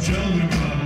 Joe and